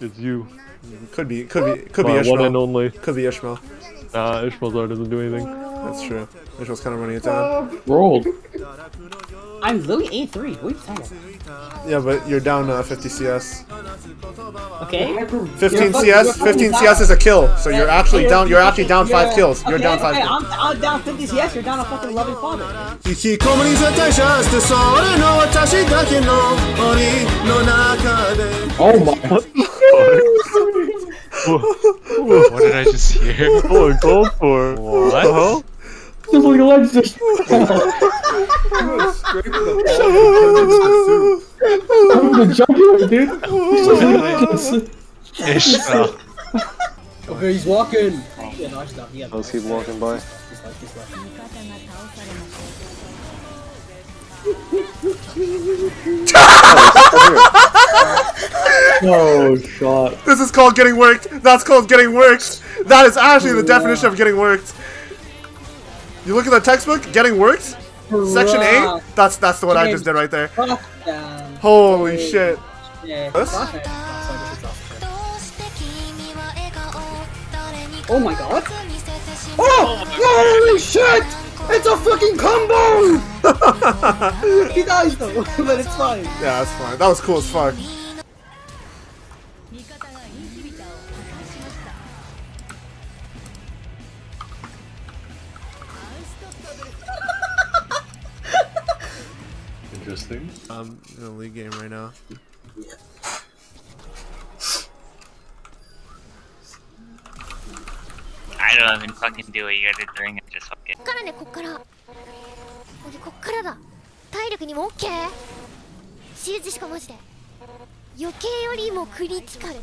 It's you. Could be, could be, could be My one and only. Could be Ishmael. Nah, Ishmael's doesn't do anything. That's true. Ishmael's kind of running it down. Rolled. I'm literally A3. What are you talking about? Yeah, but you're down uh, 50 CS. Okay. 15 fucking- CS, you're 15 fucking CS is a kill. So you're Yeah, actually you're- down. You're actually down five you're- kills. You're okay, down five okay, kills. I'm, I'm down 50 CS. You're down a fucking loving father. 引きこもり絶対シャスてそれの私だけの檻の中で Oh my. What did I just hear? Oh, go for it. What? the hell? Just like the legs just. I'm the jugular, dude. Ishmael. Uh, okay, he's walking. Yeah, no, actually, no, he got Let's keep walking by. He's like, he's like. Oh, shot. This is called getting worked. That's called getting worked. That is actually the definition of getting worked. You look at the textbook, getting worked. Section 8. That's that's the one I just did right there. Fuck them. Holy shit. Yeah. This? Okay. Oh, sorry, this is awesome. Oh my god. Oh! Holy shit! It's a fucking combo! he dies though, but it's fine. Yeah, that's fine. That was cool as fuck. Interesting. I'm in a league game right now. I don't even fucking do what you guys are doing. I just fucking. こっからねこっから俺こっからだ体力にも OK シーズしかマジで余計よりもクリティカル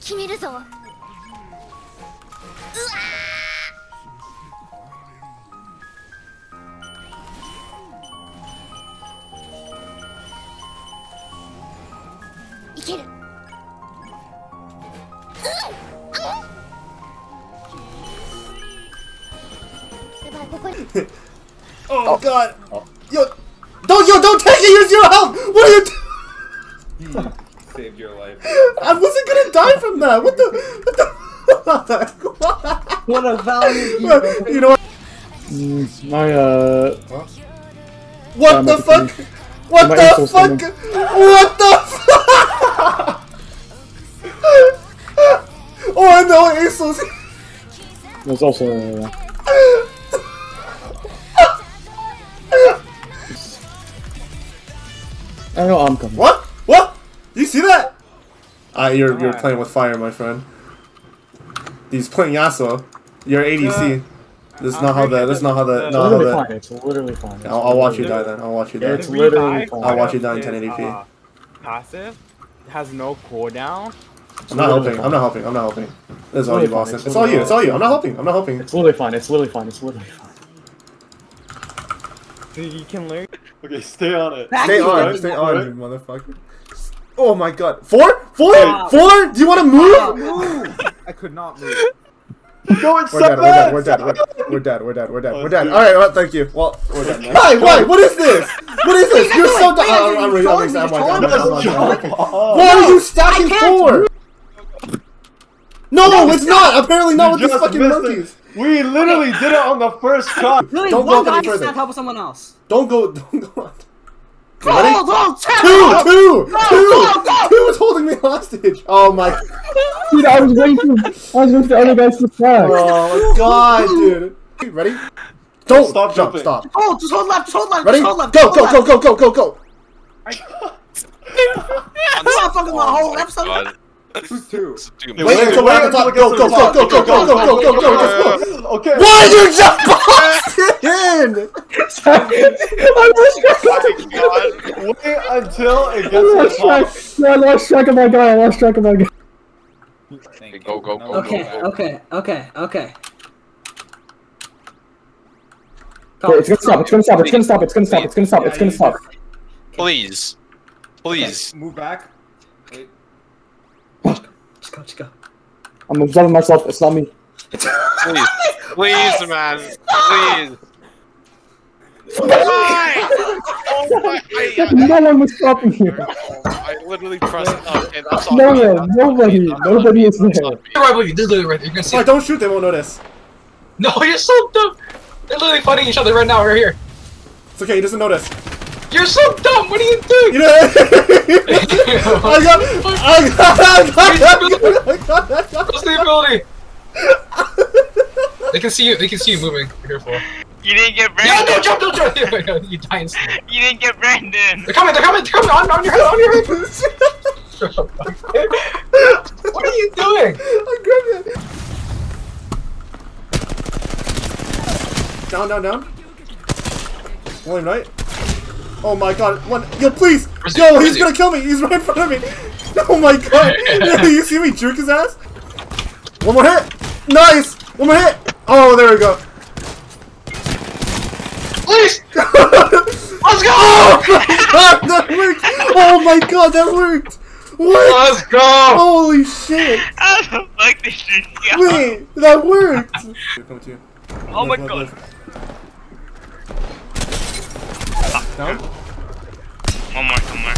決めるぞうわー いける やばいここに Oh, god. Yo, don't yo don't take it. Use zero health. What are you? doing? Saved your life. I wasn't gonna die from that. What the? What the? What a valiant Look, hero. you know what? Mm, My, uh. What I'm the at the fuck? finish. What My the insult's fuck? coming. What the Oh, I know Asos. There's also. Uh, I know I'm coming. What? What? You see that? Ah, you're you're playing with fire, my friend. He's playing Yasuo. You're ADC. This is not how that. This is not how that. It's Not how literally fine. It's literally fine. I'll, I'll watch you die then. I'll watch you die. It's literally fine. I'll watch you die in 1080p. uh, passive has no cooldown. I'm not helping. I'm not helping. I'm not helping. This is all you, fine, Boston. it's It's all you. It's all you. I'm not helping. I'm not helping. It's literally fine. It's literally fine. It's literally fine. You can learn. Okay, stay on it. Stay on. it. Stay on, you motherfucker. Oh my god. Four? Four? Wow. Four? Do you want to move? I could not move. Go We're dead. We're dead. We're dead. We're dead. We're dead. We're dead. We're dead. All right. Well, thank you. Well, we're dead. now. Why? Why? What is this? What is this? You're so dumb. I'm, I'm, really- I'm, I'm, I'm, I'm, I'm, I'm, Why are you stacking four? No, it's not. Apparently not with these just fucking missed it. monkeys. We literally did it on the first shot. Really, Don't one go guy further. can't help someone else. Don't go. Don't go. on. Oh, oh, Two, two, two, two is holding me hostage. Oh my. Dude, I was waiting. For, I was waiting for the other guys to stack. Oh my god, dude. Ready? Don't Stop jump. jumping. Stop. Oh, just hold left, just hold left, Ready? just hold left. Go, hold go, left. go, go, go, go, go. I'm not fucking my whole left side. God. Who's two? Dude, Wait wait, until wait we're at the until top. Go, go, go, go, go, go, go, go, go, go. Go. Okay. Why did you jump Boston? Wait until it gets I to lost the top. track. I lost track of my guy. I lost track of my guy. Go, go, go, Okay, go, go. okay, okay, okay. Okay, it's gonna stop. It's gonna stop. It's gonna stop. It's gonna stop. It's gonna stop. It's gonna stop. Please. Please. Move back. Wait. Just go, go. I'm observing myself. It's not me. Please. Please, man. Please. Why? Oh my, I, No one was stopping you. I literally pressed up and that's on No me. one, That's nobody, on nobody is on there. That's on me. They're right with you. They're literally right there. You're gonna see. Alright, don't shoot, they won't notice. No, you're so dumb. They're literally fighting each other right now. Right here. It's okay, he doesn't notice. You're so dumb. What are you doing? You know, I got, I got, I got, I got, I got, What's the ability? They can see you. They can see you moving. Be careful. You didn't get Yeah, Brandon. don't jump, don't jump. Yeah, no, you die instantly. You didn't get Brandon. They're coming. They're coming. They're coming. On, on your head. On your head. what are you doing? I grabbed it. Down, down, down. William Knight. Oh my god, one, yo please! Where's? Yo, he's gonna kill me! He's right in front of me! Oh my god! you see me juke his ass? One more hit! Nice! One more hit! Oh, there we go. Please. Let's go. Oh god, that worked! Oh my god, that worked! What? Let's go. Holy shit! How the fuck did you go? Wait, that worked! Come to you. Oh my Live, god. Live, live. One more, one more.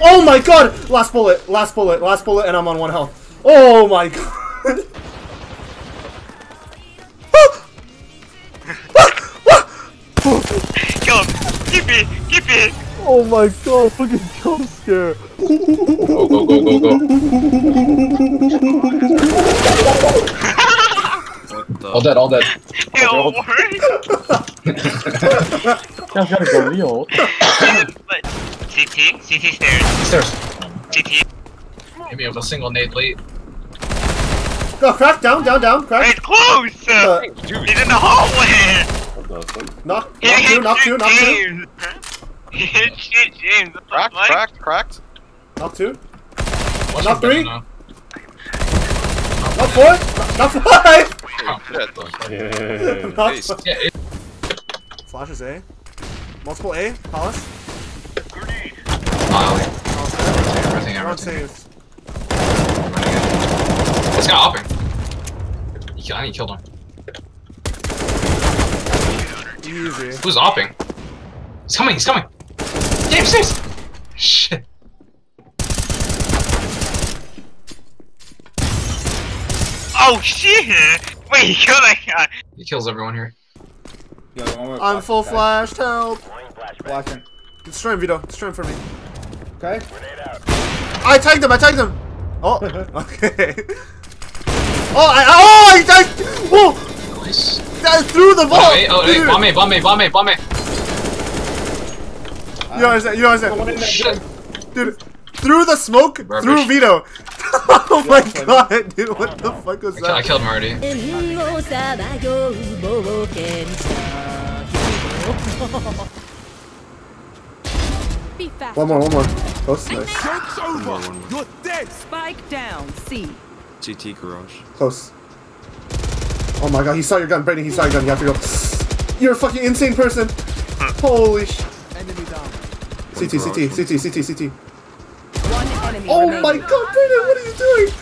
Oh my god! Last bullet, last bullet, last bullet, and I'm on one health. Oh my god! Kill him. Keep it, keep it. Oh my god, fucking jump scare. Go go go go go. All dead. All dead. It won't work. Guys gotta go real. But CT, CT stairs, Stairs. CT. Hit me with a single nade late. Go, crack, down, down, down, crack. It's close. Uh, He's in the hallway. knock, He knock two, hit knock two, knock two, James. He hit shit, James. Cracked, cracked, cracked. knock two, Watch Knock three? now. Knock four, knock five! Shit. Knock five. Yeah. It, Flashes A. Multiple A, Palace. Molly. Everything. Everyone Everything. This guy hopping. He I think he killed him. Easy. Who's hopping? He's coming, he's coming! James, James! Shit. Oh shit! Wait, he killed that guy. He kills everyone here. I'm full flashed, help! Flashing. Destroy him, Vito. Destroy him for me. Okay? I tagged him, I tagged him! Oh, okay. Oh, I, oh, I, I, whoa! Nice. That through the vault! Oh, hey, oh, hey, bomb me, bomb me, bomb me, bomb me! You understand, you understand. Shit. Dude, through the smoke, Rubbish. through Vito. oh my god, dude, what the fuck was I that? I killed Marty. one more, one more. Close, nice. Joke's over! One more, one more. You're dead! Spike down, C. CT garage. Close. Oh my god, he saw your gun, Brandon, he saw your gun, you have to go. You're a fucking insane person! Holy sh- Enemy down. CT, CT, CT, CT, CT. One enemy Oh remaining. my god, Brandon, what are you doing?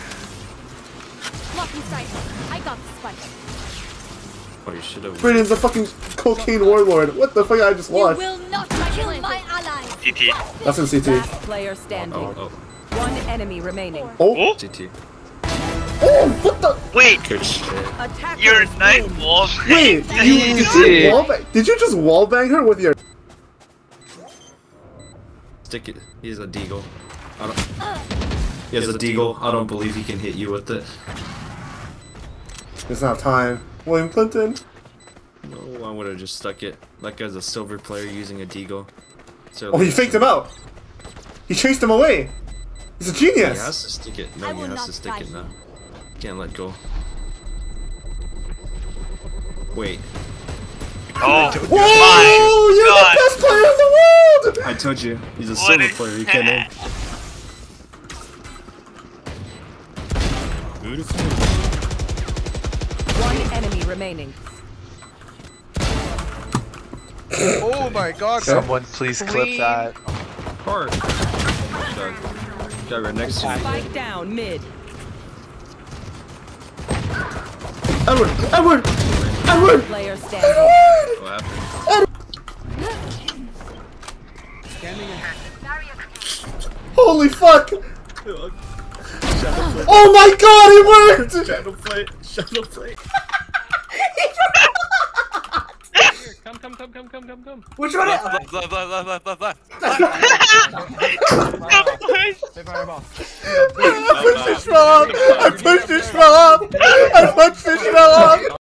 Blocking sight. I got the spike. Oh, you should have. Brandon's a fucking cocaine warlord. What the fuck I just watched? You will not kill my allies. CT. That's in CT. Last player standing. Oh, oh. One enemy remaining. Oh, CT. oh, what the? Wait, Good shit. Attack. you're night wolf. Wait, you, you did wallbang? Did you just wallbang her with your? Stick it. He's a deagle. I don't. He has a deagle. I don't believe he can hit you with it. It's not time. William Clinton. No, I would have just stuck it. That guy's a silver player using a deagle. So Oh, he faked him out. He chased him away. He's a genius! He has to stick it. No, he has to stick it you. now. Can't let go. Wait. Oh, Whoa! You're God. the best player in the world. I told you. He's a What silver player. You can't One enemy remaining. Oh my god. Someone please clip that. Hard. Guy right next to me. Spike down mid. Edward! Edward! Edward! Player standing. What happened? Holy fuck! Shadow plate. Oh my god, it worked! Shadow plate. Shadow plate. Here, come, come, come, come, come, come, come. Which one? Left, left, left, left, left, left. left. Hey. I pushed this well. I pushed this well. I pushed this well.